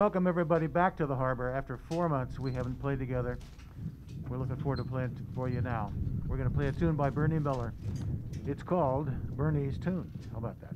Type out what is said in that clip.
Welcome everybody back to the harbor. After four months, we haven't played together. We're looking forward to playing for you now. We're going to play a tune by Bernie Miller. It's called Bernie's Tune. How about that?